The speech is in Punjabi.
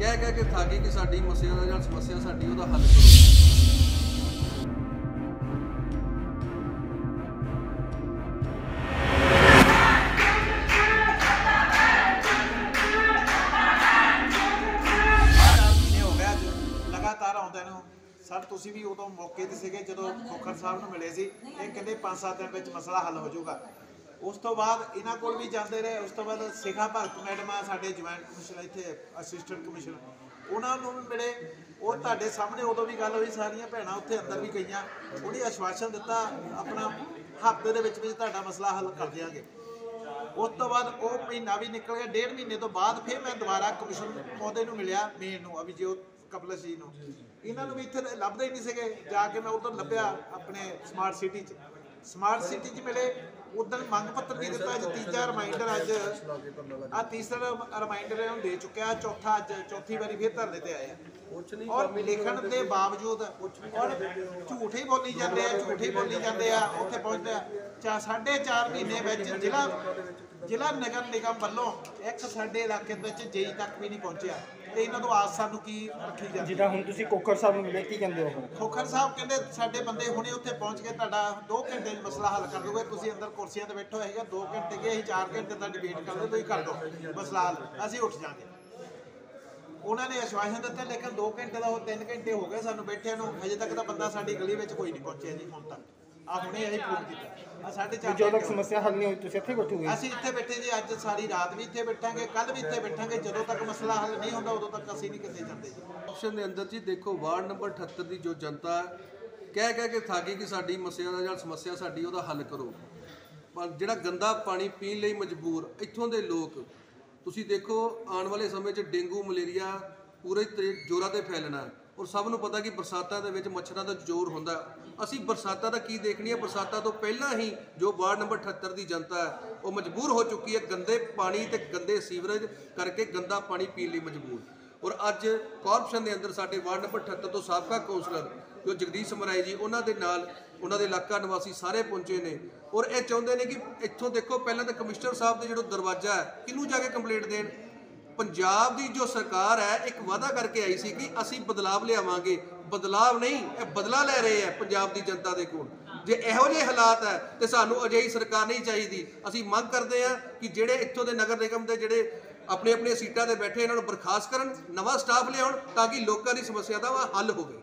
ਕਹਿ ਕਹਿ ਕੇ ਥੱਕ ਕਿ ਸਾਡੀ ਸਮੱਸਿਆ ਦਾ ਜਾਂ ਸਮੱਸਿਆ ਸਾਡੀ, ਉਹਦਾ ਹੱਲ ਕਰੋ। ਹੋ ਗਏ ਅੱਜ, ਲਗਾਤਾਰ ਆਉਂਦੇ ਨੂੰ। ਸਰ, ਤੁਸੀਂ ਵੀ ਉਦੋਂ ਮੌਕੇ ਤੇ ਸੀਗੇ ਜਦੋਂ ਖੋਖਰ ਸਾਹਿਬ ਨੂੰ ਮਿਲੇ ਸੀ। ਇਹ ਕਹਿੰਦੇ 5-7 ਦਿਨ ਵਿੱਚ ਮਸਲਾ ਹੱਲ ਹੋ ਜਾਊਗਾ। ਉਸ ਤੋਂ ਬਾਅਦ ਇਹਨਾਂ ਕੋਲ ਵੀ ਜਾਂਦੇ ਰਹੇ। ਉਸ ਤੋਂ ਬਾਅਦ ਸਿਖਾ ਭਗਤ ਮੈਡਮ ਆ, ਸਾਡੇ ਜੁਆਇੰਟ ਕਮਿਸ਼ਨਰ, ਇੱਥੇ ਅਸਿਸਟੈਂਟ ਕਮਿਸ਼ਨਰ। ਉਹਨਾਂ ਨੂੰ ਵੀ ਮਿਲੇ ਉਹ ਤੁਹਾਡੇ ਸਾਹਮਣੇ ਉਦੋਂ ਵੀ ਗੱਲ ਹੋਈ, ਸਾਰੀਆਂ ਭੈਣਾਂ ਉੱਥੇ ਅੰਦਰ ਵੀ ਗਈਆਂ। ਉਹਨੇ ਆਸ਼ਵਾਸਨ ਦਿੱਤਾ, ਆਪਣਾ ਹਫ਼ਤੇ ਦੇ ਵਿੱਚ ਵਿੱਚ ਤੁਹਾਡਾ ਮਸਲਾ ਹੱਲ ਕਰ ਦਿਆਂਗੇ। ਉਸ ਤੋਂ ਬਾਅਦ ਉਹ ਮਹੀਨਾ ਵੀ ਨਿਕਲ ਗਿਆ। ਡੇਢ ਮਹੀਨੇ ਤੋਂ ਬਾਅਦ ਫਿਰ ਮੈਂ ਦੁਬਾਰਾ ਕਮਿਸ਼ਨ ਮੋਦੇ ਨੂੰ ਮਿਲਿਆ, ਮੇਨ ਨੂੰ, ਅਭਿਜੋਤ ਕਪਲਸ਼ ਜੀ ਨੂੰ। ਇਹਨਾਂ ਨੂੰ ਵੀ ਇੱਥੇ ਲੱਭਦੇ ਹੀ ਨਹੀਂ ਸੀਗੇ। ਜਾ ਕੇ ਮੈਂ ਉਧਰ ਲੱਭਿਆ ਆਪਣੇ ਸਮਾਰਟ ਸਿਟੀ 'ਚ। ਸਮਾਰਟ ਸਿਟੀ 'ਚ ਮਿਲੇ। ਉਦੋਂ ਮੰਗ ਪੱਤਰ ਵੀ ਦਿੱਤਾ ਅੱਜ ਤੀਜਾ ਰਿਮਾਈਂਡਰ ਅੱਜ। ਆ ਤੀਸਰਾ ਰਿਮਾਈਂਡਰ ਹੁਣ ਦੇ ਚੁੱਕਿਆ ਚੌਥਾ ਅੱਜ ਚੌਥੀ ਵਾਰੀ ਫਿਰ ਧਰਨੇ ਤੇ ਆਏ ਆ। ਔਰ ਲਿਖਣ ਦੇ ਬਾਵਜੂਦ ਔਰ ਝੂਠ ਹੀ ਬੋਲੀ ਜਾਂਦੇ ਆ ਝੂਠ ਹੀ ਬੋਲੀ ਜਾਂਦੇ ਆ ਉੱਥੇ ਪਹੁੰਚਦੇ ਆ। ਚਾ ਸਾਢੇ ਚਾਰ ਮਹੀਨੇ ਵਿੱਚ ਜ਼ਿਲ੍ਹਾ ਜ਼ਿਲ੍ਹਾ ਨਗਰ ਨਿਗਮ ਵੱਲੋਂ ਇੱਕ ਸਾਡੇ ਇਲਾਕੇ ਵਿੱਚ ਜੇਈ ਤੱਕ ਵੀ ਨਹੀਂ ਪਹੁੰਚਿਆ। ਤੇ ਇਹਨਾਂ ਤੋਂ ਆਸ ਸਾਨੂੰ ਕੀ ਰੱਖੀ ਜਾਂਦੀ ਜਿੱਦਾਂ ਹੁਣ ਤੁਸੀਂ ਕੋਕਰ ਸਾਹਿਬ ਨੂੰ ਮਿਲੇ ਕੀ ਕਹਿੰਦੇ ਹੋ। ਖੋਖਰ ਸਾਹਿਬ ਕਹਿੰਦੇ ਸਾਡੇ ਬੰਦੇ ਹੁਣੇ ਉੱਥੇ ਪਹੁੰਚ ਕੇ ਤੁਹਾਡਾ 2 ਘੰਟੇ ਮਸਲਾ ਹੱਲ ਕਰ ਦੋਗੇ ਤੁਸੀਂ ਅੰਦਰ ਕੁਰਸੀਆਂ ਤੇ ਬੈਠੋ ਹੈਗਾ 2 ਘੰਟੇ ਗਏ ਅਸੀਂ 4 ਘੰਟੇ ਦਾ ਡਿਬੇਟ ਕਰਦੇ ਤੁਸੀਂ ਕਰ ਦਿਓ ਮਸਲਾ ਹੱਲ ਅਸੀਂ ਉੱਠ ਜਾਾਂਗੇ ਉਹਨਾਂ ਨੇ ਆਸ਼ਵਾਸਨ ਦਿੱਤਾ ਲੇਕਿਨ 2 ਘੰਟੇ ਦਾ ਉਹ 3 ਘੰਟੇ ਹੋ ਗਏ ਸਾਨੂੰ ਬੈਠਿਆਂ ਨੂੰ। ਹਜੇ ਤੱਕ ਤਾਂ ਬੰਦਾ ਸਾਡੀ ਗਲੀ ਵਿੱਚ ਕੋਈ ਨਹੀਂ ਪਹੁੰਚਿਆ ਜੀ ਹੁਣ ਤੱਕ। ਆ ਹੁਣੇ ਅਸੀਂ ਫੋਨ ਕੀਤਾ। ਆ ਸਾਡੇ ਚਾਰ ਜਦੋਂ ਤੱਕ। ਸਮੱਸਿਆ ਹੱਲ ਨਹੀਂ ਹੋਈ ਤੁਸੀਂ ਇੱਥੇ ਬੈਠੇ ਹੋਏ ਅਸੀਂ ਇੱਥੇ ਬੈਠੇ ਜੀ ਅੱਜ ਸਾਰੀ ਰਾਤ ਵੀ ਇੱਥੇ ਬੈਠਾਂਗੇ ਕੱਲ ਵੀ ਇੱਥੇ ਬੈਠਾਂਗੇ ਜਦੋਂ ਤੱਕ ਮਸਲਾ ਹੱਲ ਨਹੀਂ ਹੁੰਦਾ ਉਦੋਂ ਤੱਕ ਅਸੀਂ ਨਹੀਂ ਕਿਤੇ ਜਾਂਦੇ ਜੀ। ਆਪਸ਼ਨ ਦੇ ਅੰਦਰ ਜੀ ਦੇਖੋ ਵਾਰਡ ਨੰਬਰ 78 ਦੀ ਜੋ ਜਨਤਾ ਹੈ, ਕਹਿ ਕਹਿ ਕੇ ਥੱਕ ਕਿ ਸਾਡੀ ਸਮੱਸਿਆ ਦਾ ਜਾਂ ਸਮੱਸਿਆ ਸਾਡੀ ਉਹਦਾ ਹੱਲ ਕਰੋ। ਜਿਹੜਾ ਗੰਦਾ ਪਾਣੀ ਪੀਣ ਲਈ ਮਜਬੂਰ ਇੱਥੋਂ ਦੇ ਲੋਕ, ਤੁਸੀਂ ਦੇਖੋ ਆਉਣ ਵਾਲੇ ਸਮੇਂ 'ਚ ਡੇਂਗੂ, ਮਲੇਰੀਆ ਪੂਰੇ ਤੇ ਜੋਰਾਂ ਤੇ ਫੈਲਣਾ ਔਰ ਸਭ ਨੂੰ ਪਤਾ ਕਿ ਬਰਸਾਤਾਂ ਦੇ ਵਿੱਚ ਮੱਛਰਾਂ ਦਾ ਜ਼ੋਰ ਹੁੰਦਾ। ਅਸੀਂ ਬਰਸਾਤਾਂ ਦਾ ਕੀ ਦੇਖਣੀ ਹੈ? ਬਰਸਾਤਾਂ ਤੋਂ ਪਹਿਲਾਂ ਹੀ ਜੋ ਵਾਰਡ ਨੰਬਰ 78 ਦੀ ਜਨਤਾ ਹੈ, ਉਹ ਮਜਬੂਰ ਹੋ ਚੁੱਕੀ ਹੈ ਗੰਦੇ ਪਾਣੀ ਤੇ ਗੰਦੇ ਸੀਵਰੇਜ ਕਰਕੇ ਗੰਦਾ ਪਾਣੀ ਪੀਣ ਲਈ ਮਜਬੂਰ। ਔਰ ਅੱਜ ਕਾਰਪੋਰੇਸ਼ਨ ਦੇ ਅੰਦਰ ਸਾਡੇ ਵਾਰਡ ਨੰਬਰ 78 ਤੋਂ ਸਾਬਕਾ ਕੌਂਸਲਰ ਜੋ ਜਗਦੀਸ਼ ਸਮਰਾਏ ਜੀ, ਉਹਨਾਂ ਦੇ ਨਾਲ ਉਹਨਾਂ ਦੇ ਇਲਾਕਾ ਨਿਵਾਸੀ ਸਾਰੇ ਪਹੁੰਚੇ ਨੇ। ਔਰ ਇਹ ਚਾਹੁੰਦੇ ਨੇ ਕਿ ਇੱਥੋਂ ਦੇਖੋ, ਪਹਿਲਾਂ ਤਾਂ ਕਮਿਸ਼ਨਰ ਸਾਹਿਬ ਦੇ ਜਿਹੜਾ ਦਰਵਾਜ਼ਾ ਹੈ, ਕਿਹਨੂੰ ਜਾ ਕੇ ਕੰਪਲੇਂਟ ਦੇਣ? ਪੰਜਾਬ ਦੀ ਜੋ ਸਰਕਾਰ ਹੈ, ਇੱਕ ਵਾਅਦਾ ਕਰਕੇ ਆਈ ਸੀ ਕਿ ਅਸੀਂ ਬਦਲਾਵ ਲਿਆਵਾਂਗੇ। ਬਦਲਾਵ ਨਹੀਂ, ਇਹ ਬਦਲਾ ਲੈ ਰਹੇ ਹੈ ਪੰਜਾਬ ਦੀ ਜਨਤਾ ਦੇ ਕੋਲ। ਜੇ ਇਹੋ ਜਿਹੇ ਹਾਲਾਤ ਹੈ ਤੇ ਸਾਨੂੰ ਅਜਿਹੀ ਸਰਕਾਰ ਨਹੀਂ ਚਾਹੀਦੀ। ਅਸੀਂ ਮੰਗ ਕਰਦੇ ਹਾਂ ਕਿ ਜਿਹੜੇ ਇੱਥੋਂ ਦੇ ਨਗਰ ਨਿਗਮ ਦੇ ਜਿਹੜੇ ਆਪਣੇ ਆਪਣੀਆਂ ਸੀਟਾਂ ਤੇ ਬੈਠੇ ਇਹਨਾਂ ਨੂੰ ਬਰਖਾਸਤ ਕਰਨ, ਨਵਾਂ ਸਟਾਫ ਲਿਆਉਣ ਤਾਂ ਕਿ ਲੋਕਾਂ ਦੀ ਸਮੱਸਿਆ ਦਾ ਹੱਲ ਹੋਵੇ।